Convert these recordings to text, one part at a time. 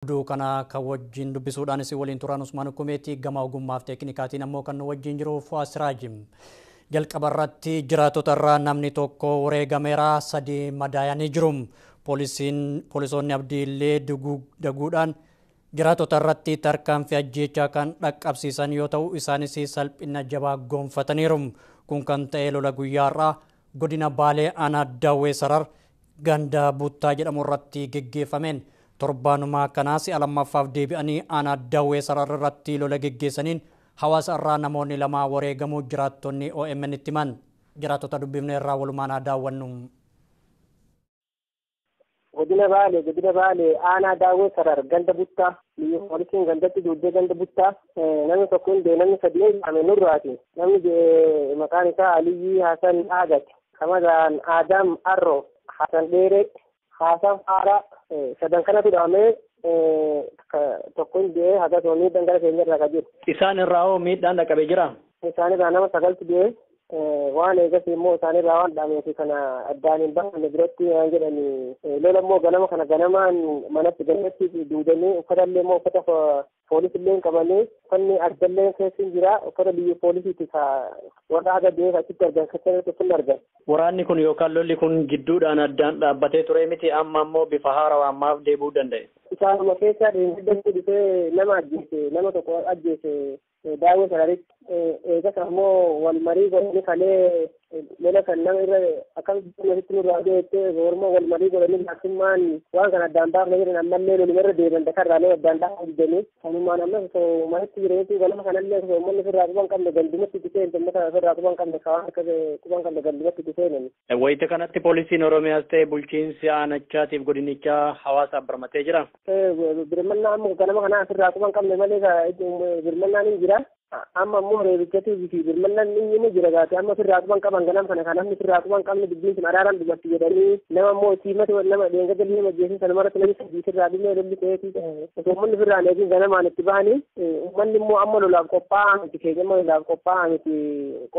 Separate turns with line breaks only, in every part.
Oduu kana kan wajjin dubbisuudhaan isin waliin turan Usmaan Kumeetii gama ogummaaf teeknikaatiin ammoo kan nu wajjin jiru Fuwaas Raajim. Jalqaba irratti jiraatota irraa namni tokko wareegameera sadii madaayanii jiru. Poolisoonni abdiillee daguudhaan jiraatota irratti tarkaanfii ajjeechaa kan dhaqqabsiisan yoo ta'u isaanis salphina jabaa gonfataniiru. Kun kan ta'e lola guyyaarraa godina Baalee aanaa Daawwee Sarar ganda Buttaa jedhamu irratti geggeeffameen. Torbaanumaa kanaas lamaffaaf deebi'anii aanaa Daawwee Sarar irratti lola geggeessaniin hawaasa irraa namoonni lama wareegamuu jiraattonni OMN itti himan. Jiraattota dubbifne irraa walumaan haa daawwannu.
Godina Baalee godina Baalee aanaa Daawwee Sarar ganda Buttaa biyya poolisiin gandatti duuddee ganda Buttaa namni tokko hundee namni sadii hidhame nurraati namni maqaan isaa Aliyyii Hasan Aagat kamadaan Aadaam Arro Hasan Dheeree Haasan Faaraa sadan kanatu dhahamee tokko hundee haga toonii dangara keenya irraa jiru.
Isaan irraa hoo miidhaan dhaqqabee jira?
Isaan irraa nama sagaltu du'e waan eegas immoo isaan irraa waan dhahameef kana addaan hin baafne biratti waan jedhanii lola immoo ganama kana ganamaan manatti ganatti duudanii uffata illee immoo uffata poolis illee qabanii uffanni addallee keessa jira uffata biyya poolisiiti ka warra haga du'eef achitti argan keessatti uffanni argan.
Waraanni kun yookaan lolli kun gidduudhaan addaan dhaabbatee ture miti amma immoo bifa haarawaa ammaaf deebi'uu danda'e.
Isaanuma keessa dhiyeessatti dhufee nama ajjeese nama tokko ajjeese daawwee sararitti eegas ammoo wal marii godhanii kalee lola kan nama irra akkamitti asitti nurraa deettee morma wal marii godhanii laaksummaan waan kana addaan baafne jedhan ammallee loluma irra deeman dakarraalee addaan baafne didanii kanumaan ammas osoo manitti jireenyatti ganama kanallee osoo uummanni ofirraa quban qabne gandumatti itti seen ummata ofirraa quban qabne kawaan akka quban qabne gandumatti itti seenan.
Wayita kanatti poolisiin Oromiyaas ta'e bulchiinsi aanachaatiif godinichaa hawaasaaf birmatee jira.
Birmannaa ganama kana ofirraa quban qabne malee birmannaan hin jira. Amma ammoo reebichatii fi birmannaan inni ni jira gaate amma firraa quban qaban ganam kana kan namni firraa quban qabne dubbiin sun araaraan dubbatti jedhanii nama ammoo siimati nama dheengadda illee majjeesin sanumarratti namni sadii firraa dhimma lolli ta'eeti osoo ummanni firraan eegin ganamaan itti bahanii ummanni immoo amma lolaaf qophaa'aa miti keenya amma lolaaf qophaa'aa miti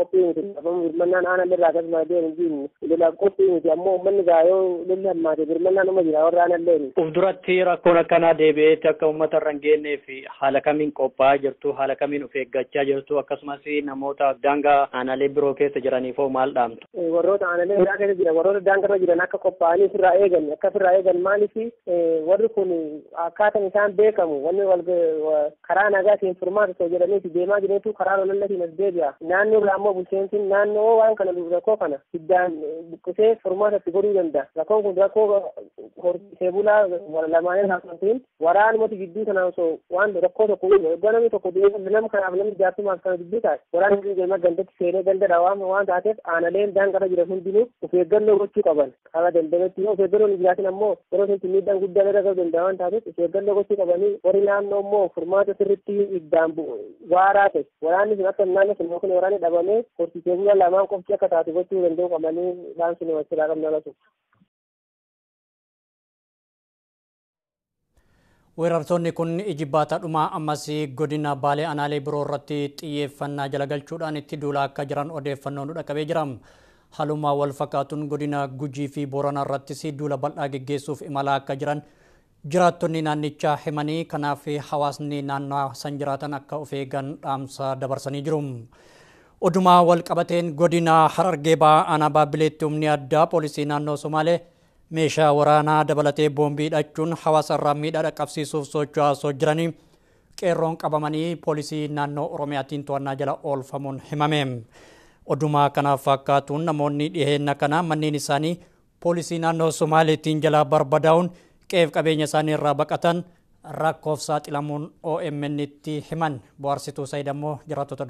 qophii miti amma birmannaan aanan irraa akkasuma deemu jiin lolaaf qophii miti ammoo ummanni gaayoo lolli hammaate birmannaan uma jira warra aanan leen.
Uf duratti rakkoon akkanaa deebi'eetti akka uummata irra hin geennee fi haala kamiin qophaa'aa jirtu haala kamiin of eeggaa gochaa jirtu akkasumas namoota daangaa aanaalee biroo keessa jiraniif hoo maal dhaamtu?
Warroota aanaalee biraa keessa jiran warroota daangaa jiran akka qophaa'anii ofirraa eegan akka ofirraa eegan maaliif warri kun akkaataan isaan beekamu wanni wal karaa nagaatiin furmaata osoo jedhaniiti deemaa jireetu karaa lolallatiin as deebi'a. Naannoo biraa immoo bulchiinsi naannoo waan kana rakkoo kana hiddaan buqqisee furmaata itti godhuu danda'a. Rakkoon kun rakkoo horsiisee bulaa lamaaneen haasoftiin waraanumatti gidduu kanaan osoo waan rakkoo tokko iddoo namni tokko nama kanaaf namni jaartumaaf kana dubbii taate waraana hundi deemaa gandatti seenee gandadha waan waan taateef aanaleen daangarra jiran hundinuu of eeggannoo gochuu qaban karaa dandametti of eeggannoo hin jiraatin ammoo yeroo sanatti miidhaan guddaan irra ga'uu danda'a waan taateef of eeggannoo gochuu qabanii warri naannoo immoo furmaata sirriitti iddaan waaraa ta'e waraanni sun akka naannoo sun yookiin waraanni dhabamee horsiisee bulaa lamaan qofti akka taate gochuu danda'u qabanii waan sun wachirraa qabna lasu.
Weerartoonni kun ijibbaataadhuma ammas godina baalee aanaalee biroo irratti xiyyeeffannaa jala galchuudhaan itti duulaa akka jiran odeeffannoon nu dhaqqabee jira. Haaluma wal fakkaatuun godina Gujii fi Booranaa irrattis duula bal'aa geggeessuuf imalaa akka jiran jiraattonni naannichaa himanii kanaaf hawaasni naannoo san jiraatan akka of eegan dhaamsa dabarsanii jiru. Oduma wal qabateen godina Harargee ba'aa aanaa Baabbileetti humni addaa poolisii naannoo Somaalee meeshaa waraanaa dabalatee boombii hidhachuun hawaasa irraa miidhaa dhaqqabsiisuuf socho'aa jiranii qeerroon qabamanii poolisii naannoo oromiyaatiin to'annaa jala oolfamuun himame. Oduma kanaaf fakkaatuun namoonni dhiheenya kana manneen isaanii poolisii naannoo Somaaleetiin jalaa barbadaa'uun qeef qabeenya isaanii irraa baqatan rakkoof saaxilamuun OMN itti himan bohaarsituu Sayid ammoo jiraattota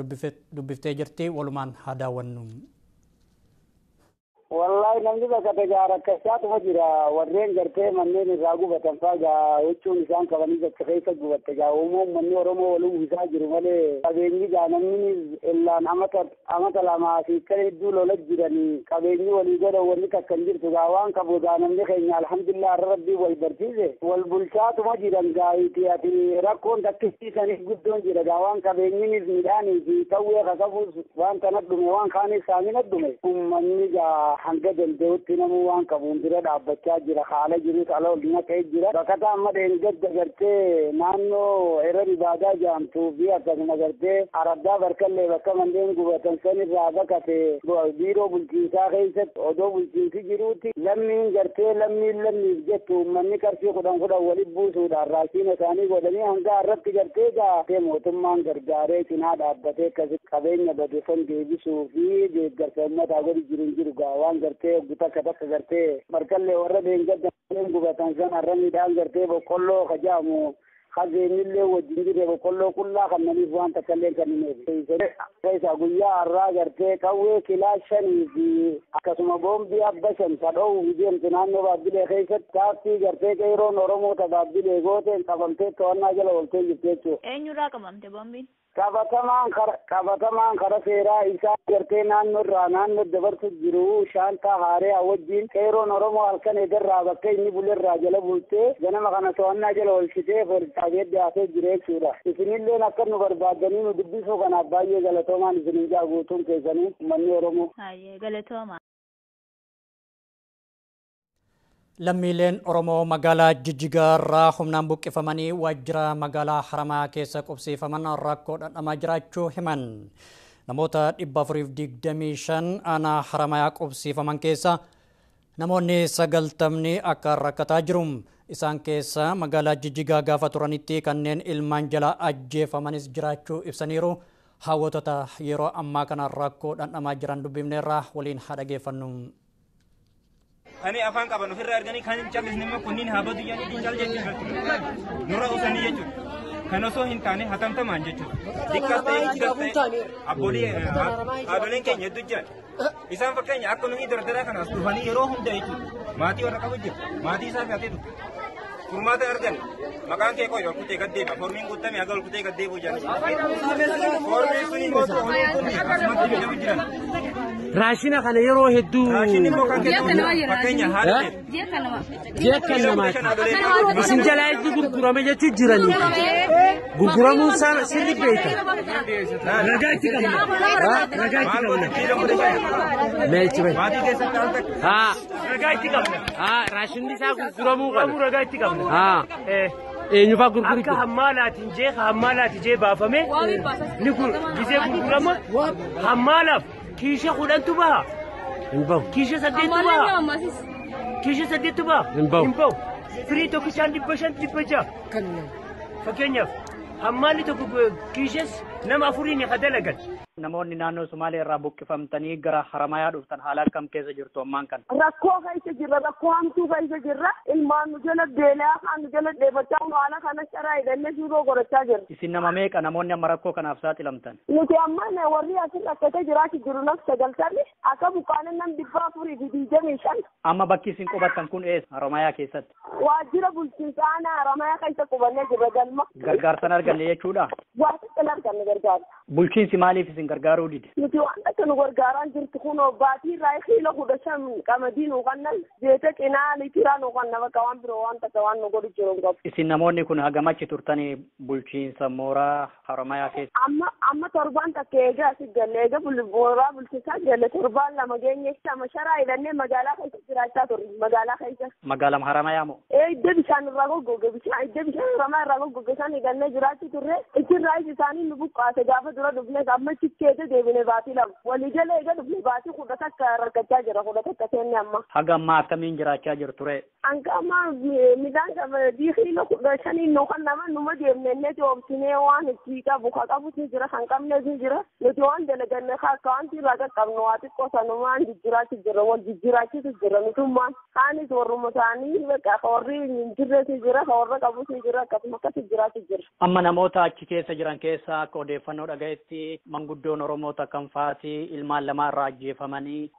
dubbiftee jirti walumaan haa daawwannu.
Wallahi namni bakka gaa rakkachaa jira warreen gartee manneen irraa gubatan faa gaa huccuun isaan qabanii bakka keessa gubatte gaa uumoo manni oromoo waluu isaa jiru malee qabeenyi gaa namni illaan amata lamaa fi kan hedduu lola jiranii qabeenyi walii godhan wanni takka hin jirtu gaa waan qabu gaa namni keenya alhamdulillah irra rabbii wal barsiise wal bulchaatuma jiran gaa iti ati rakkoon takkisiisaniif guddoon jira. Gaa waan qabeenyinis midhaanii fi tawwee kakabus waan kanat dhume waan kaanis saaminat dhume ummanni gaa hanga danda'utti namuu waan qabuun bira dhaabbachaa jira. Haala jirus ala ol naqee jira. Bakka amma dheengadda gartee naannoo erer ibaadaa jaamtuu fi akkasuma gartee araddaa barkallee bakka manneen gubatan san irraa baqate biiroo bulchiinsaa keessatti odoo bulchiinsi jiruuti. Lammiin gartee lammiin lammiif jettu uummanni qarshii kudhan kudhan walitti buusuudhaan raashiina isaanii godhanii hanga irratti gartee gaafee mootummaan gargaaree cinaa dhaabbatee akkasi qabeenya bade san deebisuu fi deeggarsa uummataa godhi jiru hin jiru gaa waan gartee oggu takka gartee barkallee warra dheengadda gubatan san har'a midhaan gartee boqqolloo kajaamu kageenyillee wajjin jirre boqqolloo qullaa kannaniif waan takkallee kan hin eebbiseessa guyyaa har'aa gartee qawwee kilaa shanii fi akkasuma boombii abba shan sadho'u deemtu naannoo baabbilee keessatti taattii gartee qeeroon oromoo ta baabbilee gooteen qabamtee to'annaa jala ooltee jirti jechuudha.
Eenyurraa qabamte boombiin?
Qabatamaan kara qabatamaan kara seeraa isaa gartee naannoo irraa naannoo dabarsu jiru shaantaa haaree wajjin qeeroon oromoo halkan eegarraa bakka inni bulerraa jala bultee ganama kana to'annaa jala oolchitee foorixaabee dhiyaatee jira jechuudha isinilleen akka nu barbaaddanii nu dubbisuu kanaaf baay'ee galatoomaan isin ijaa guutuun keessanii uummanni oromoo.
Galatooma.
Lammiileen Oromoo magaalaa Jijjigaa irraa humnaan buqqifamanii waajjira magaalaa Haramaa keessa qubsiifaman rakkoo dhandhamaa jiraachuu himan. Namoota dhibba afuriif digdamii shan aanaa Haramayaa qubsiifaman keessa namoonni sagaltamni akka rakkataa jiru. Isaan keessa magaalaa Jijjigaa gaafa turanitti kanneen ilmaan jala ajjeefamanis jiraachuu ibsaniiru. Hawwatota yeroo ammaa kana rakkoo dhandhamaa jiran dubbifneerraa waliin haa dhageeffannu.
Ani afaan qaban ofirraa arganii kan hin callisne immoo kunniin haa badu jedhanii diincal jechuudha. Nurra usanii jechuudha. Kan osoo hin taane hatamtamaan jechuudha. Xiqqaas ta'e guddaas ta'e abboolii haadholeen keenya hedduu jiran. Isaan fakkeenya akka nuyi dardaraa kanaas dhufanii yeroo hunda jechuudha. Maatii warra qabu jira. Maatii isaa fiatee dhufu. Furmaata argan maqaan kee qoy ol kutee gaddeeba. Formiin guutame haga ol kutee gaddeebuu jedhani. Formiin sun immoo formiin kun asumatti jedhamu jiran.
raashina kana yeroo hedduu
Raashinni immoo kan kennamu fakkeenya ta'e.
ji'a kan namaati isin jalaa itti gurgurame jechuun jiranii gurguramuun isaa sirri beeka ragaa itti qabna ragaa itti
Maal godhe jiila mudhe jala.
meechi bai
Maatii keessatti al takka.
haa
ragaa itti qabna.
haa raashinni isaa gurguramuu
Qabuu
qaba
ragaa itti qabna. Eh, Akka
gurguritu
hammaalaatiin jee hammaalaatiin jee baafame ni gur- gisee gurgurama hammaalaaf kiisha kudhantu baha
hin bahu
kiisha saddeettu baha kiisha saddeettu baha
Hin bahu.
hin bahu firii tokkichaan dhibba shan dhibba ja'a fakkeenyaaf hammaalli tokko kiishas nama afuriin haa dalagan.
Namoonni naannoo Sumaalee irraa buqqifamtanii gara Haramayaa dhuftan. Haala akkam keessa jirtu ammaan kana?
rakkoo keessa jirra rakkoo hamtuu keessa jirra. Ilmaan nu jala beelaa kan nu jala dheebachaa nu haala kana caraa hidhannee suuroo godhachaa jirra.
Isin nama meeqa? Namoonni amma rakkoo kanaaf saaxilamtan?
nuti amma warri asii rakkatee jiraachuu jiru nas sagaltamni akka buqqaanin nam dhibba afurii fi digdamii shan
Amma bakki isin qubattan kun eessa? Haramayaa keessatti.
waajjira bulchiinsa haramayaa keessa qubannee jirra galma
Gargaarsan arganne jechuudha.
waa xiqqaan arganne gargaarsa
Bulchiinsi maaliif isin gargaaruu dide?
nuti waan akka nu gargaaraan jirtu kun obbaatii irraa kiilo kudha shan qamadii nu kannan jeeta qinaa litiraa nu kanna bakka waan biroo waan takka waan nu godhu jiru hin qabu.
Isin namoonni kun hagamachi turtanii bulchiinsa mooraa Haramayaa keessa.
amma amma torbaan takka eegaa asi galle eega mooraa bulchiinsaa galle torbaan lama geenye lama sharaa hidhannee magaalaa keessa jiraachaa turre magaalaa keessa
Magaalaa Haramayaa moo?
ee idda bishaan irraa goggoge. Bishaan idda bishaan haramaa irraa goggoge. San hidhannee jiraachuu turre. Ichirraa isaanii nu buqqaase gaafa dura dhufne amma chikkeete deebine baatii lama walii jala eega dhufne baatii kudha takka rakkachaa jira. Kudha takka seenne amma.
Haga ammaa akkamiin jiraachaa jirtu ree?
hanga amma midhaan qamadii kiilo kudha shanii nu kan nama numa deemnennee oobsinee waan itti qabu ka qabus ni jira kan qabnes ni jira. Nuti waan dalaganne ka akka wanti irraa qaqqabnu waa xiqqoo sanumaan jijjiraachu jira wal jijjiraachisu jira nutummaan kaanis warruma isaanii bakka ka warri hin jirres ni jira ka warra qabus jira akkasuma akkas jijjiraachu jira.
Amma namoota achi keessa jiran keessa akka odeeffannoo dhagayetti manguddoon Oromoota kan faati ilmaan lamaa irraa ajjeefamanii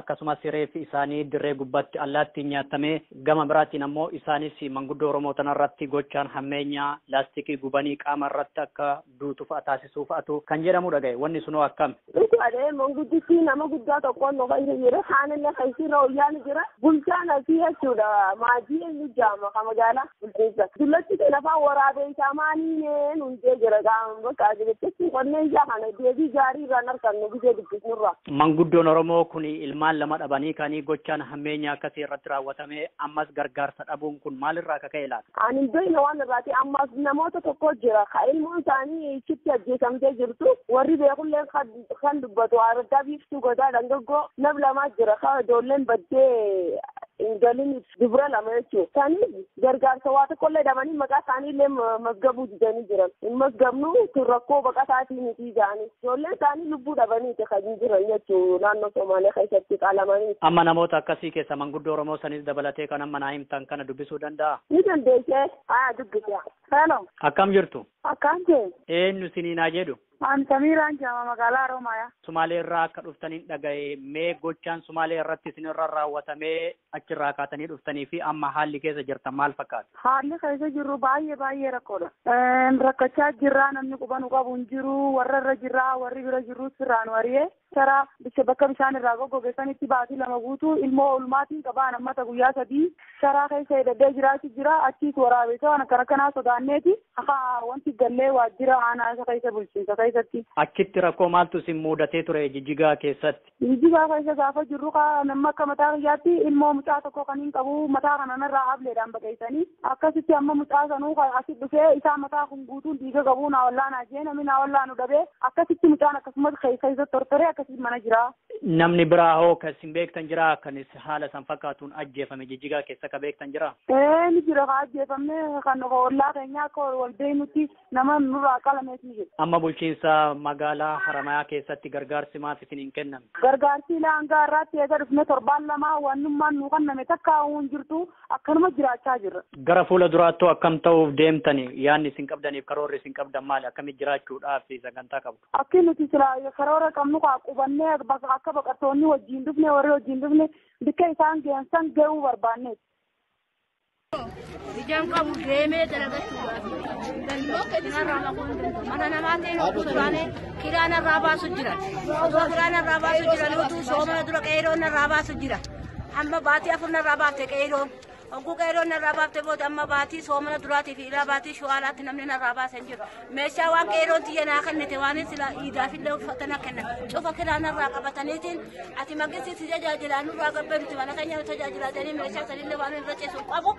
akkasumas reeffi isaanii dirree gubbaatti allaattiin nyaatamee gama biraatiin ammoo isaanis manguddoo Oromoo tanarratti gochaan hammeenyaa laastikii gubanii qaama irratti akka duutu fa'a taasisuu fa'atu kan jedhamu dhagaye wanni sunoo akkam.
Nuti adee mangudditti nama guddaa tokkoon nu jira haanillee wayyaan jira. Bulchaan asii jechuudha maajii eenyu jaama ka magaalaa bulchiinsa dullatti lafaa waraabee isaa maaniinee nu hidhee jira qaama bakka jechuun qonnee isaa kana deebii gaarii irraan argannu gisee dubbisnurra.
Manguddoon Oromoo kun ilmaan lama dhabanii kanii gochaan hammeenya akkasii irratti raawwatame ammas gargaarsa dhabuun kun maalirraa akka ka'e laata?
Ani hin beekne waan irraati. Ammas namoota tokko jira. Ka ilmoon isaanii ichitti ajjeesamtee jirtu warri beekullee kan dubbatu. Araddaa biiftuu godaa dangaggoo nam lamaa jira. Ka ijoolleen baddee galin dubra lama jechuun. Isaanii gargaarsa waa tokkollee dhabanii maqaa isaaniillee masgabuu didanii jiran. Hin masgabnu kun rakkoo baqataatii miti jedhanii. Ijoolleen isaanii lubbuu dhabaniiti kan jiran jechuun naannoo Somaalee keessatti qaalamanii.
Amma namoota akkasii keessa manguddoo Oromoo sanis dabalatee kan amma naa himtan kana dubbisuu danda'a.
Ni dandeessee haa dubbisa.
Akkam jirtu?
Akkaan jee.
Eenyu siniinaa jedhu?
An Samiiraan jedhama magaalaa Oromiyaa.
Sumaalee irraa akka dhuftaniin dhagaye mee gochaan Sumaalee irratti isinirra raawwatamee achirraa kaatanii dhuftanii fi amma haalli keessa jirtan maal fakkaata?
Haalli keessa jirru baay'ee baay'ee rakkoodha. Rakkachaa jirraa namni quba nu qabu hin jiru warra irra jirraa warri bira jirru sirraan wariyee sara bakka bishaan irraa goggoge sanitti baatii lama guutuu ilmoo oolmaatiin qabaan ammata guyyaa sadii sharaa keessa hidhadhee jiraachi jira achiis waraabessa waan akkana kanaa sodaanneeti wanti gallee waajjira aanaa isa keessa bulchiinsa keessatti.
Achitti rakkoo maaltu isin mudatee ture jijjigaa keessatti?
Jijjigaa keessa gaafa jirru nama akka mataa kiyyaatti ilmoo mucaa tokko kan hin qabu mataa kanarraa hableedhaan baqeessanii akkasitti amma mucaa sanuu asi dhufee isaa mataa kun guutuun dhiiga qabu naa wallaanaa jee namni naa wallaanu dhabee akkasitti mucaan akkasumas keessa tortoree akkasitti mana jira.
Namni biraa hoo kan isin beektan jira kan haala san fakkaatuun ajjeefame jijjigaa keessa ka beektan jira?
Ee ni jira ka ajjeefamne kan ollaa keenya akka wal nuti nama nurraa qalamees ni jira.
Amma bulchiinsa magaalaa Haramayaa keessatti gargaarsi maaf isin hin kenname?
Gargaarsi laangaa irratti eega dhufne torbaan lama wannummaan nu kenname takka hin jirtu akkanuma jiraachaa jirra.
Gara fuula duraattuu akkam ta'uuf deemtani yaadni isin qabdaniif karoorri isin qabdan maali akkamitti jiraachuudhaaf sagantaa qabdu?
Akki nuti karoora qabnu qubannee akka baqattoonni wajjin dhufne warri wajjin dhufne bakka isaan geessan ga'uu barbaanne.
Ijaan qabu deemee dalagachuudhaaf mana namaatiin utubaanee kiraan irraa baasu jira. Osoo kiraan irraa baasu jiran utuu soomana dura qeeroon irraa baasu jira. Amma baatii afur irraa baafte qeeroon. Hogguu qeeroon irraa baafte booda amma baatii soomana duraatii fi ilaa baatii shuwaalaatti namni irraa baasan jiru. Meeshaa waan qeeroon xiyya naa kennite waan sila iidaaf illee uffatana kenna. Cufa kiraan irraa qabataniitiin ati magisi si tajaajilaa nurraa gabbeeruti mana keenya tajaajilaa meeshaa sanillee waan irra ceesu qabu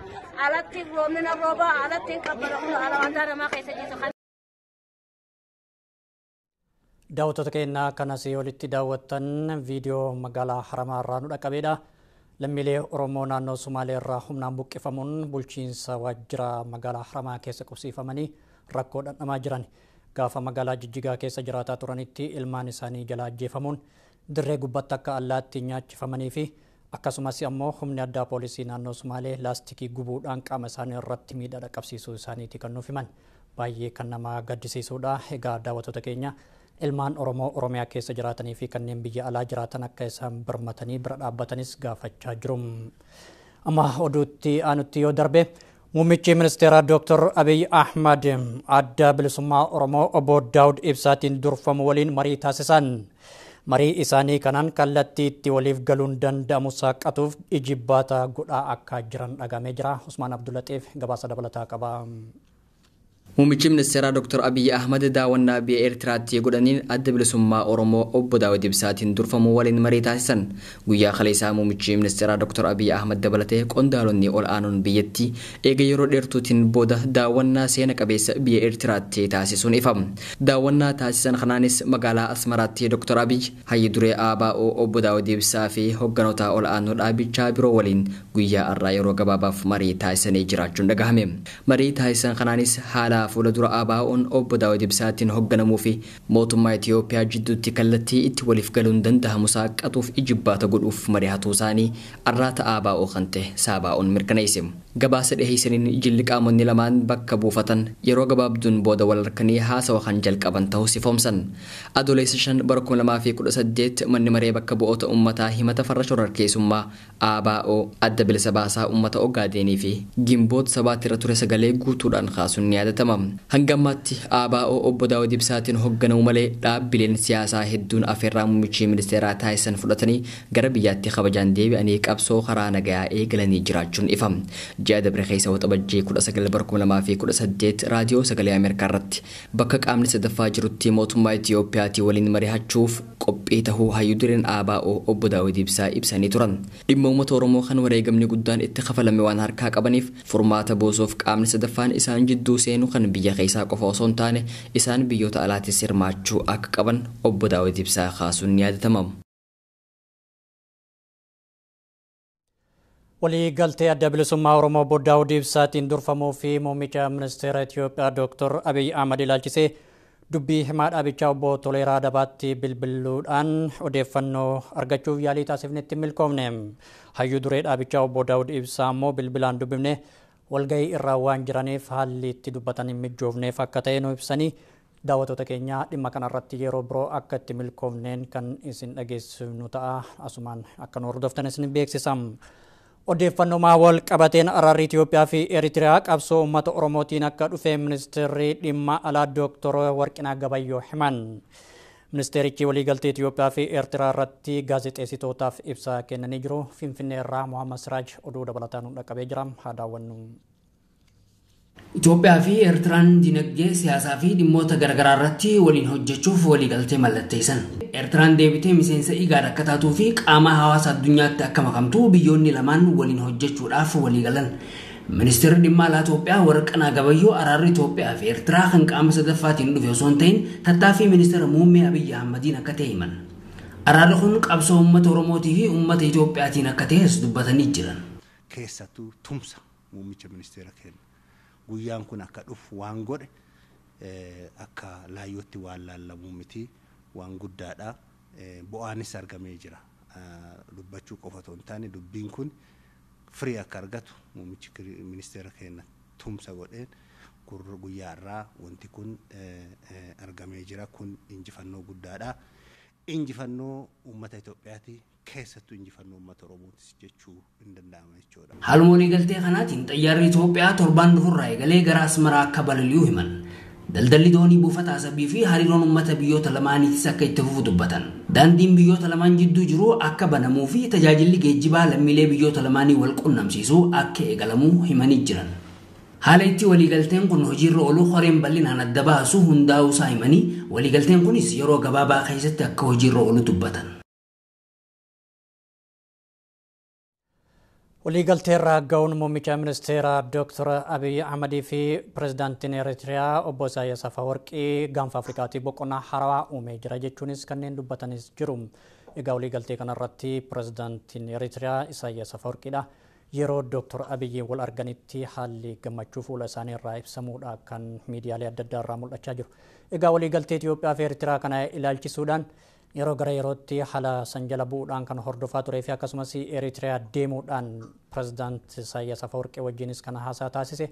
alatti roobni na rooba alatti qabbara kun ala waan namaa keessa jiisu.
Daawwattoota keenyaa kanas walitti daawwattan viidiyoo magaalaa Haramaa irraa nu dhaqqabeedha. Lammiilee Oromoo naannoo Sumaalee irraa humnaan buqqifamuun bulchiinsa waajjira magaalaa Haramaa keessa qubsiifamanii rakkoo dhandhamaa jiran gaafa magaalaa Jijjigaa keessa jiraataa turanitti ilmaan isaanii jala ajjeefamuun dirree gubbatti akka allaatti nyaachifamanii fi akkasumas ammoo humni addaa poolisii naannoo Sumaalee laastikii gubuudhaan qaama isaanii irratti miidhaa dhaqqabsiisuu isaaniiti kan nuuf himan baay'ee kan nama gaddisiisuudha egaa daawwattoota keenya ilmaan Oromoo Oromiyaa keessa jiraatanii fi kanneen biyya alaa jiraatan akka isaan birmatanii bira dhaabbatanis gaafachaa jiru. Amma oduutti aanutti yoo darbe muummichi ministeeraa Dr. Abiy Ahmad adda bilisummaa Oromoo obbo Daawud Ibsaatiin durfamu waliin marii taasisan. Marii isaanii kanaan kallattii itti waliif galuun danda'amu saaqatuuf ijibbaata godhaa akka jiran dhagamee jira. Usmaan Abdulaxiif gabaasa dabalataa qaba.
Muummichi ministeeraa Dr. Abiyyi Ahmad daawwannaa biyya Eertiraatti godhaniin adda bilisummaa Oromoo obbo Daawud Ibsaatiin durfamuu waliin marii taasisan. Guyyaa kaleessaa muummichi ministeeraa Dr. Abiyyi Ahmad dabalatee qondaalonni ol aanuun biyyattii eega yeroo dheertuutiin booda daawwannaa seena qabeessa biyya Eertiraatti taasisuun ifama. Daawwannaa taasisan kanaanis magaalaa Asmaraatti Dr. Abiyyi hayyi duree ABO obbo Daawud Ibsaa fi hogganoota ol aanoo dhaabichaa biroo waliin guyyaa har'aa yeroo gabaabaaf marii taasisanii jiraachuun dhagahame. Marii taasisan kanaanis haala fuula dura ABO'n obbo Daawud Ibsaatiin hoogganamuu fi mootummaa Itoophiyaa jidduutti kallattii itti waliif galuun danda'amu saaqatuuf ijibbaata godhuuf mari'atuu isaanii arraata ABO kan ta'e SABO'n mirkaneesse. Gabaasa dhiheessaniin jilli qaamonni lamaan bakka buufatan yeroo gabaabduun booda wal harkanii haasawa kan jalqaban ta'uu sifoomsan. Adoleessa shan bara kuma lamaa fi kudha saddeet manni maree bakka bu'oota uummataa himata farra shororkeessummaa ABO adda bilisa baasaa uummata Ogaadenii fi gimboota sabaatti irra ture sagalee guutuudhaan kaasuun ni yaadatama. Hanga ammaatti ABO obbo Daawud Ibsaatiin hoogganamu malee dhaabbileen siyaasaa hedduun afeerraa muummichi ministeeraa taasisan fudhatanii gara biyyaatti kabajaan deebi'anii qabsoo karaa nagayaa eegalanii jiraachuun ifama. Ji'a dabre keessa waxabajjii 19 raadiyoo sagalee Ameerikaa irratti bakka qaamni sadaffaa jirutti mootummaa Itiyoophiyaatii waliin mari'achuuf qophii tahuu hayyuu dureen ABO obbo Daawit Ibsaa ibsanii turan. Dhimma uummata Oromoo kan wareegamni guddaan itti kafalame waan harkaa qabaniif furmaata buusuuf qaamni sadaffaan isaan jidduu seenu kan biyya keessaa qofa osoo hin taane isaan biyyoota alaatis hirmaachuu akka qaban obbo Daawit Ibsaa kaasuun ni yaadatama.
Waliigaltee adda bilisummaa oromoo obbo daawud ibsaatiin durfamuu fi muummicha ministeera itiyoophiyaa dooktor abiy ahmad ilaalchisee dubbii himaa dhaabichaa obbo toleeraa dabaatti bilbiluudhaan odeeffannoo argachuuf yaalii taasifnetti milkoomne hayyuu duree dhaabichaa obbo daawud ibsaa immoo bilbilaan dubbifne walgahii irraa waan jiraniif haalli itti dubbatan hin mijoofneef akka ta'e nu ibsanii daawwattoota keenya dhimma kanarratti yeroo biroo akka itti milkoofneen kan isin dhageessifnu ta'a asumaan akka nu hordoftan isin beeksisa. Odeeffannoo wal qabateen araarri Itoophiyaa fi Eritiriyaa qabsoo uummata Oromootiin akka dhufe ministeerri dhimma alaa Dooktor Warqinaa Gabayyoo himan. Ministeerichi waliigaltee Itoophiyaa fi Eertiraa irratti gaazexeessitootaaf ibsa kennanii jiru. Finfinnee irraa Mohaammed Siraaj oduu dabalataan nu dhaqqabee jira. Haa daawwannu.
Itoophiyaa fi Eertiraan dinagdee siyaasaa fi dhimmoota garaagaraa irratti waliin hojjechuuf waliigaltee mallatteessan. Eertiraan deebitee miseensa IGAD akka taatuu fi qaama hawaasa addunyaatti akka makamtu biyyoonni lamaan waliin hojjechuudhaaf waliigalan. Ministeerri dhimma alaa Itoophiyaa Warqinaa Gabayyoo araarri Itoophiyaa fi Eertiraa kan qaama sadaffaatiin dhufe osoo hin ta'in tattaaffii ministeera muummee Abiyyi Ahmadiin akka ta'e himan. Araarri kun qabsoo uummata Oromootii fi uummata Itoophiyaatiin akka ta'es dubbatanii jiran.
Keessattuu tumsa muummicha ministeera kenna. Guyyaan kun akka dhufu waan godhe akka laayyootti waan laallamuu miti waan guddaadha. Bu'aanis argamee jira. Dubbachuu qofa otoo hin taane dubbiin kun firii akka argatu muummichi ministeera keenya tumsa godheen guyyaa irraa wanti kun argamee jira. Kun injifannoo guddaadha. Injifannoo uummata Itoophiyaati keessattuu injifannoo uummata Oromootis jechuu hin danda'ama jechuudha.
Haaluma waliigaltee kanaatiin xayyaarri Itoophiyaa torbaan dhufurraa eegalee gara Asmaraa akka balali'uu himan. Daldalli doonii buufata asabii fi hariiroon uummata biyyoota lamaaniitis akka itti fufu dubbatan. Daandiin biyyoota lamaan jidduu jiru akka banamuu fi tajaajilli geejjibaa lammiilee biyyoota lamaanii wal qunnamsiisuu akka eegalamuu himanii jiran. Haala itti waliigalteen kun hojiirra oolu horeen bal'inaan adda baasu hundaa'uu isaa himanii waliigalteen kunis yeroo gabaabaa keessatti akka hojiirra oolu dubbatan.
Waliigalteerra ga'uun muummicha ministeera dooktor abiy ahmadii fi pirezidaantiin eritiriyaa obbo isaayyaas afawarqii gaanfa afrikaatii boqonnaa haarawaa uumee jira jechuunis kanneen dubbatanis jiru egaa waliigaltee kanarratti pirezidaantiin eritiriyaa isaayyaas afawarqiidha yeroo dooktor abiyyi wal arganitti haalli gammachuu fuula isaanii irraa ibsamuudha. Kan miidiyaalee adda addaa irraa mul'achaa jiru. Egaa waliigaltee Itoophiyaa fi Eertiraa kana ilaalchisuudhaan yeroo gara yerootti haala san jala bu'uudhaan kan hordofaa turee fi akkasumas Eritiriyaa deemuudhaan pirezidaant Isaayyaas Afawarqee wajjinis kan haasaa taasise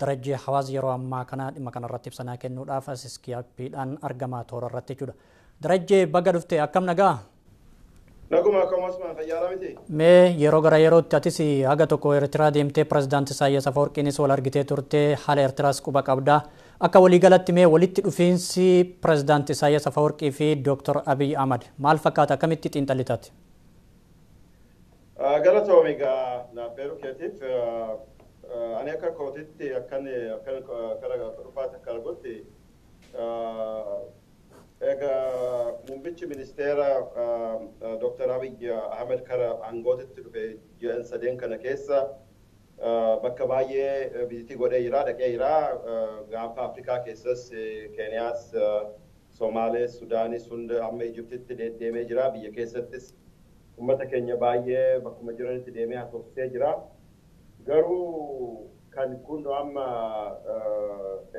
darajjee hawaasa yeroo ammaa kana dhimma kanarratti ibsanaa kennuudhaaf asiskiyaappiidhaan argamaa toora irratti jechuudha. Darajjee baga dhufte akkam nagaa?
Naguma akkasumas fayyaadha miti.
Mee yeroo gara yerootti atis haga tokko Eertiraa deemtee pirezidaant Isaayyaas Afawarqiinis wal argitee turte haala Eertiraas quba qabdaa. Akka waliigalatti mee walitti dhufiinsi pirezidaant Isaayyaas Afawarqii fi Dooktor Abiy Ahmad maal fakkaata? Akkamitti xiinxalitaati?
Galatoom egaa naafeeru keetiif ani akka kootitti akkan kara dhufaati akka argutti egaa muummichi ministeera Dooktor Abiy Ahmed kara aangootitti dhufe ji'an sadeen kana keessa bakka baay'ee vizitii godhee jira dhaqee jira gaafa afrikaa keessas keeniyaas somaalees sudaanis hunda amma ijiptitti deemee jira biyya keessattis ummata keenya baay'ee bakkuma jiranitti deemee haasofsee jira garuu kan kun amma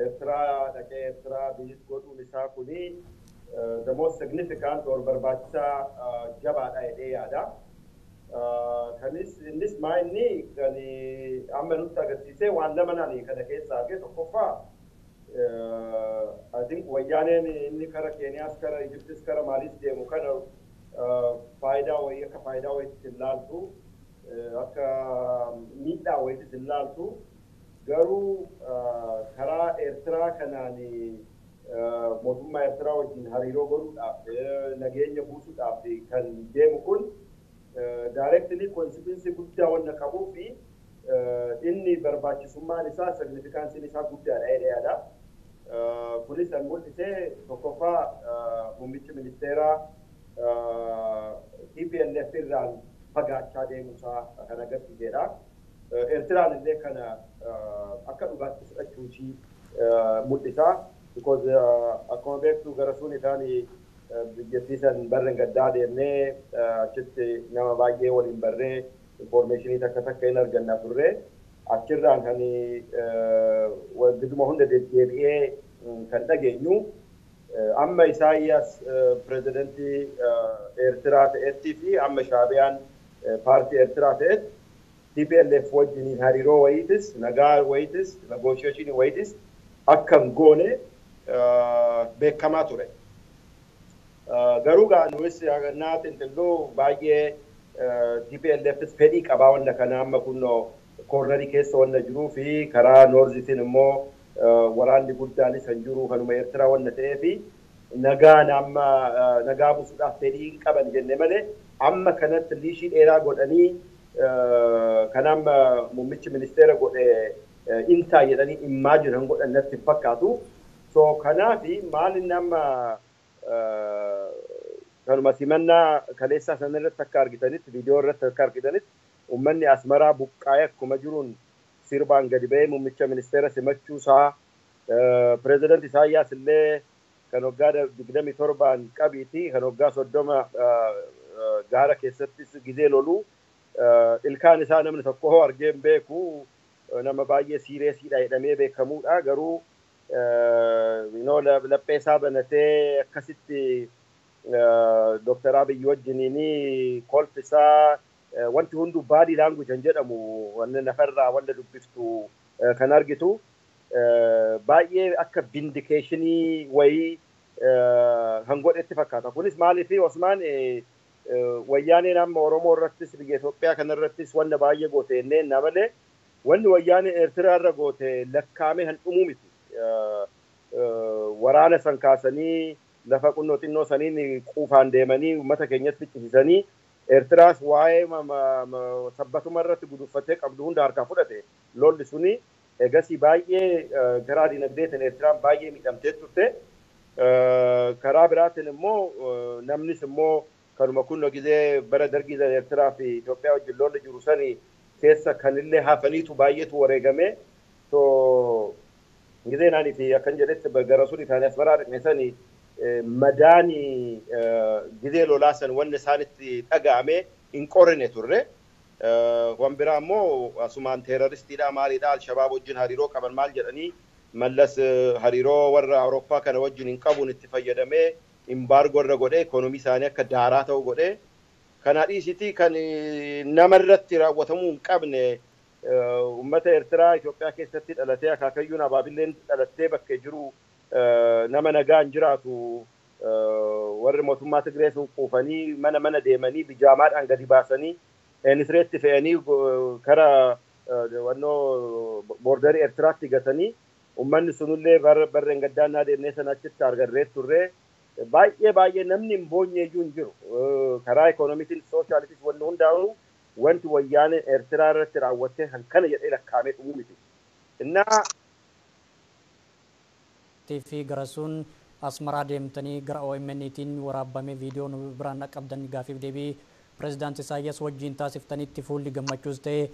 eertiraa dhaqee eertiraa vizit godhuun isaa kuni the most significant or barbaachisaa jabaadha jedhee yaada. Kanis innis maa inni kan amma nutti agarsiisee waan lama nani kana keessa arge tokkoffaa think wayyaaneen inni kara Keeniyaas kara Ijiptis kara maalis deemu kana faayidaa wayii akka faayidaa wayiitti hin laaltu akka miidhaa wayiitti hin laaltu garuu karaa Eertiraa kanaan mootummaa Eertiraa wajjin hariiroo godhuudhaaf nageenya buusuudhaaf kan deemu kun directly consequence guddaa wanta qabuu fi inni barbaachisummaan isaa signifikaansiin isaa guddaadha jedhee yaada. Kunis kan mul'ise tokkoffaa muummichi ministeeraa TPLF irraan fagaachaa deemuusaa kan agarsiisedha. Eertiraan illee kana akka dhugaatti fudhachuutii mul'isa. Akkuma beektu gara suun isaan biyyattii san barreen gaddaa deemnee achitti nama baay'ee waliin barree informeeshinii takka takka hin argannaa turre. Achirraan kan biduma hunda deddeebi'ee kan dhageenyu amma Isaayyaas pirezidantii Eertiraa ta'etti fi amma Shaabiyaan paartii Eertiraa ta'etti TPLF wajjiniin hariiroo wayiitis nagaa wayiitis negoosheeshinii wayiitis akkam goone beekamaa ture. Garuu gaa nunis naa xinxilluu baay'ee TPLFs fedhii qabaa wanta kana amma kunnoo koornarii keessa wanta jiruu fi karaa noorzitiin immoo waraanni guddaanis kan jiru kanuma Eertiraa wanta ta'ee fi nagaan amma nagaa buusuudhaaf fedhii qaban jenne malee amma kanatti liishii dheeraa godhanii kan amma muummichi ministeera godhe intaa jedhanii immaa jiran godhan natti hin fakkaatu. So kanaafi maal inni amma kanuma simannaa kaleessaa sana irratti akka argitanitti viidiyoo irratti akka argitanitti uummanni asmaraa buqqaa'ee akkuma jiruun sirbaan gadi ba'ee muummicha ministeera simachuusaa pireezidanti Isaayyaas illee kan waggaa digdamii torbaan qabiiti kan waggaa soddoma gaara keessattis gizee lolu ilkaan isaa namni tokko hoo argee hin beeku nama baay'ee siireesiidha jedhamee beekamuudha. Garuu laphee isaa banatee akkasitti Dr. Abiy wajjiniin kolfisaa wanti hundu baadii laangujan jedhamu wanna nafarraa wanta dubbiftu kan argitu baay'ee akka vindikeeshinii wayii kan godhetti fakkaata. Kunis maaliif Osmaan wayyaaneen amma Oromoo irrattis biyya Itoophiyaa kana irrattis wanta baay'ee goote enneen na malee wanni wayyaaneen Eertiraa irra goote lakkaamee han dhumuu miti. Waraana san kaasanii lafa qunnoo xinnoo saniin quufaan deemanii uummata keenyatti ficcisiisanii Eertiraas waa'ee sabbatuma irratti guduffatee qabdu hunda harkaa fudhate lolli suni egasii baay'ee karaa dinagdeetiin Eertiraan baay'ee miidhamtee turte. Karaa biraatiin immoo namnis immoo kanuma kunno gizee bara dargiisan Eertiraa fi Itoophiyaa wajjin lolli jiru sani keessa kanillee hafaniitu baay'eetu wareegame. Gizee naanii fi akkan jedhetti gara sun isaanii asmaraa dhaqne sani madaani gizee lolaa san wanni isaanitti dhaga'ame hin qorrine turre. Wan biraa immoo asumaan teeraristiidha maaliidha alshabaab wajjin hariiroo qaban maal jedhanii mallas hariiroo warra Awurooppaa kana wajjin hin qabuun itti fayyadamee imbaargoo irra godhee ikoonomii isaanii akka daaraa ta'u godhee kana dhiisiti kan namarratti raawwatamuu hin qabne uummata Eertiraa Itoophiyaa keessatti dhalatee akaakayyuun abaabilleen dhalattee bakkee jiru nama nagaan jiraatu warri mootummaa Tigree sun quufanii mana mana deemanii bijaamaadhaan gadi baasanii eenisireetti fe'anii kara wannoo boordarii Eertiraatti gatanii uummanni sunillee barreen gaddaannaa deemnee sana achitti argarree turree baay'ee baay'ee namni hin boonyeeyyuu hin jiru karaa ikoonomiitiin sooshaalitis wanni hundaa'u wanti wayyaaneen Eertiraa irratti raawwattee kan kana jedhee lakkaa'amee dhumuu miti. Innaa
fi garasuun asmaraa deemtanii gara OMN'tiin waraabamee viidiyoo nu biraan dhaqqabdan gaafiif deebii pirezidaanti Isaayyaas wajjin taasiftanitti fuulli gammachuus ta'ee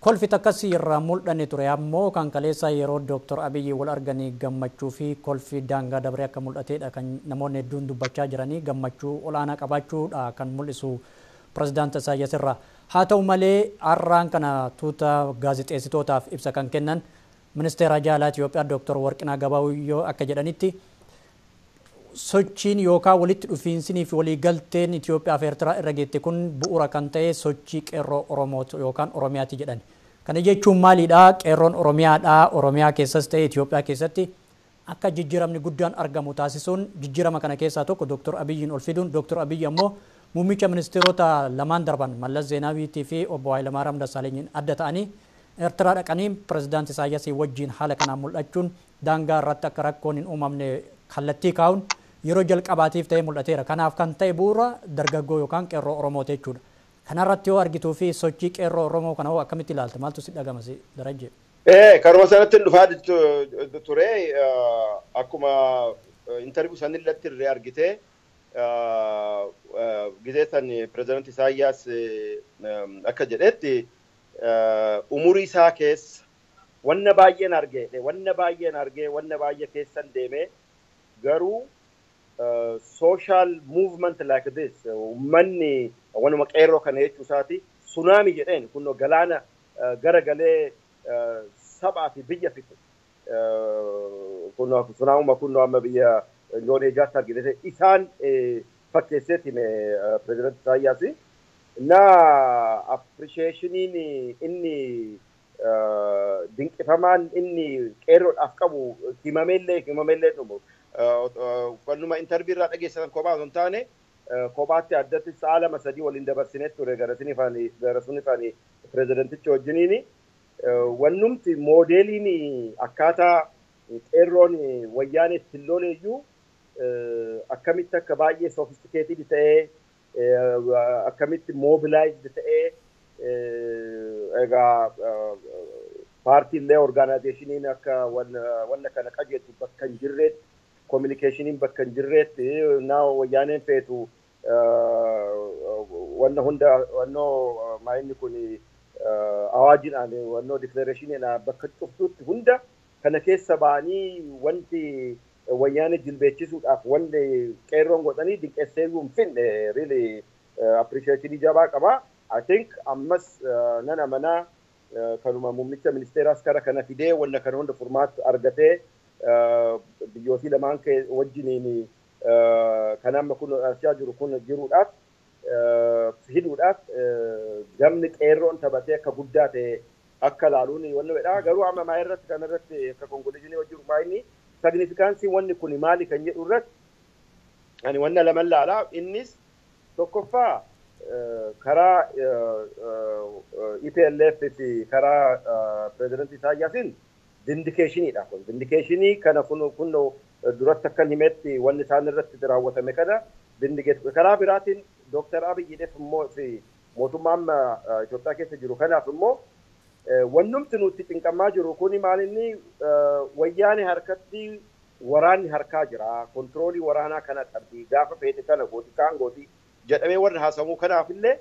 kolfi akkasii irraa mul'anne ture ammoo kan kaleessaa yeroo Dooktor Abiyyi wal arganii gammachuu fi kolfi daangaa dabaree akka mul'atedha kan namoonni hedduun dubbachaa jiranii gammachuu olaanaa qabaachuudha kan mul'isu pirezidaanti Isaayyaas irraa. Haa ta'u malee har'aan kana tuuta gaazexeessitootaaf ibsa kan kennan ministeera jaalaa Itoophiyaa Dooktor Warqinaa Gabaawiyyoo akka jedhanitti sochiin yookaan walitti dhufiinsinii fi waliigalteen Itoophiyaa fi Eertiraa irra geette kun bu'uura kan ta'e sochii qeerroo Oromoo yookaan Oromiyaati jedhan. Kana jechuun maalidhaa? Qeerroon Oromiyaadhaa. Oromiyaa keessas ta'e Itoophiyaa keessatti akka jijjiiramni guddaan argamu taasisuun jijjiirama kana keessaa tokko Dooktor Abiyyiin ol fiduun Dooktor Abiyyi ammoo muummicha ministeerota lamaan darban Mallas Zeenaawiitii fi obbo Hayilamaariyaam Dassaalenyiin adda ta'anii Eertiraa dhaqanii pirezidaanti Isaayyaasii wajjin haala kanaan mul'achuun daangaa irratti akka rakkoon hin uumamne kallattii kaa'uun yeroo jalqabaatiif ta'ee mul'ateera. Kanaaf kan ta'e bu'uura dargaggoo yookaan qeerroo Oromooti jechuudha. Kanarratti yoo argituu fi sochii qeerroo Oromoo kana hoo akkamitti ilaalta maaltu si dhagama si darajje?
Eh, karuma sanatti dhufaa ture akkuma intarviyuu isaanii irratti irree argite gizee san pirezidaantii Isaayyaas akka jedhetti umurii isaa keessa wanna baay'een argee wanna baay'een argee wanna baay'ee keessan deemee garuu social movement like this ummanni wanuma qeerroo kana jechuu isaati sunaami jedheen kunno galaana garagalee sabaa fi biyya fixe kunno sunaamuma kunno amma biyya loon eejaatti argite isaan fakkeesseeti pirezidaanti Isaayyaasi na appreciationiin inni dinqifamaan inni qeerroodhaaf qabu himameellee himameellee dhumu wannuma intarvii irraa dhageessan kophaa osoo hin taane kophaatti addatti sa'a lama sadii waliin dabarsinee ture gara sunifaani gara sunifaani pirezidantichi wajjiniini wannumti moodeeliin akkaataa qeerroon wayyaanee ittiin loleeyyuu akkamitti akka baay'ee sofistikeetid ta'ee akkamitti moobilaayizd ta'ee egaa paartiilee orgaanaayzeeshiniin akka wanna kana qajeeltu bakka hin jirreetti kominikeeshiniin bakka hin jirreetti naa wayyaaneen feetu wanna hunda wannoo maayinni kun awaajidhaan wannoo dikilareeshiniidhaan bakka cuftuutti hunda kana keessa ba'anii wanti wayyaanee jilbeechisuudhaaf wanti qeerroon godhanii dinqeesseeyyuu hin finne really appreciationii jabaa qaba. I think ammas nan amanaa kanuma muummicha ministeeraas kara kana fidee wanna kana hunda furmaatti argatee biyyootii lamaan wajjiniin kan amma kun argaa jiru kun jiruudhaaf hidhuudhaaf gamni qeerroon taphatee akka guddaa ta'e akka laaluun wanni fedha garuu amma maa irratti kan irratti akka konkoliishinii wajjiru maayini sagnifikaansii wanni kun maali kan jedhu irratti ani wanna laman laalaa innis tokkoffaa karaa EPLF fi karaa pirezidantii Isaayyaasiin vindikeeshiniidha kun vindikeeshinii kana kun duratti akka himetti wanni isaan irratti raawwatame kana vindikeessu karaa biraatiin Dooktar Abiyyiidhaaf immoo fi mootummaa amma Itoophiyaa keessa jiru kanaaf immoo wannumti nuti xinqamaa jiru kun maalinni wayyaane harkatti waraanni harkaa jira kontiroolii waraanaa kana qabdi gaafa feete kana gooti kaan gooti jedhamee warra haasamuu kanaaf illee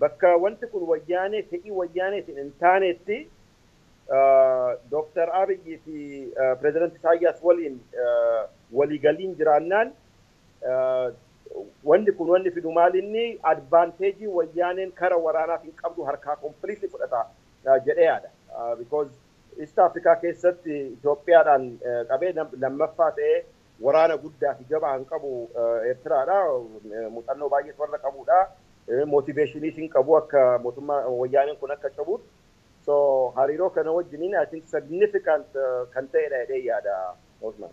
bakka wanti kun wayyaanee fedhii wayyaaneetiin hin taanetti Dooktar Abiyyi fi pirezidantii Isaayyaas waliin waliigaliin jiraannaan wanni kun wanni fidu maalinni advaanteejii wayyaaneen kara waraanaatiin qabdu harkaa kompiliitii fudhata jedhee yaada. Because East Afrikaa keessatti Itoophiyaadhaan qabee lammaffaa ta'ee waraana guddaa fi jabaa hin qabu Eertiraadha. Muuxannoo baay'ee warra qabudha. Motiveeshiniis hin qabu akka mootummaa wayyaaneen kun akka qabuutti. So hariiroo kana wajjiniin I think significant kan ta'edha jedhee yaada Osman.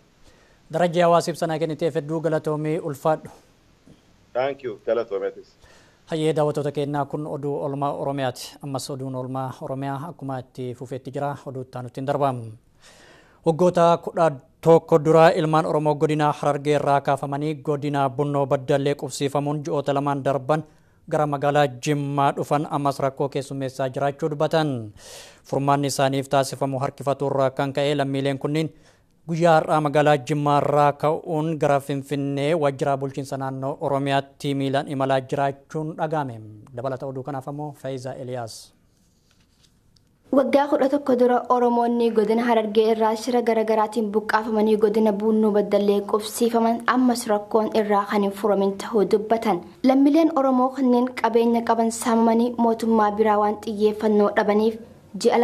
Darajjii hawaasa ibsanaa kenniteef hedduu galatoomii ulfaadhu.
Thank you. Galatoomeetis.
Hayyee daawwattoota keenyaa kun oduu olmaa Oromiyaati. Ammas oduun olmaa Oromiyaa akkuma itti fufeetti jira. Oduu itti darbamu. Waggoota kudha tokko dura ilmaan Oromoo godina Harargee irraa kaafamanii godina Bunnoo Baddallee qubsiifamuun ji'oota lamaan darban gara magaalaa Jimmaa dhufan ammas rakkoo keessummeessaa jiraachuu dubbatan. Furmaanni isaaniif taasifamu harkifatu irraa kan ka'e lammiileen kunniin guyyaa har'aa magaalaa Jimmaa irraa ka'uun gara Finfinnee waajjira bulchiinsa naannoo Oromiyaatti miilaan imalaa jiraachuun dhagahame. Dabalata oduu kanaaf ammoo Faayisaa Eliyaas.
Waggaa kudha tokko dura Oromoonni godina Harargee irraa shira garaagaraatiin buqqaafamanii godina Buunnoo Baddallee qubsiifaman ammas rakkoon irraa kan hin furamin ta'uu dubbatan. Lammiileen Oromoo kanneen qabeenya qaban saamamanii mootummaa biraa waan xiyyeeffannoo dhabaniif ji'a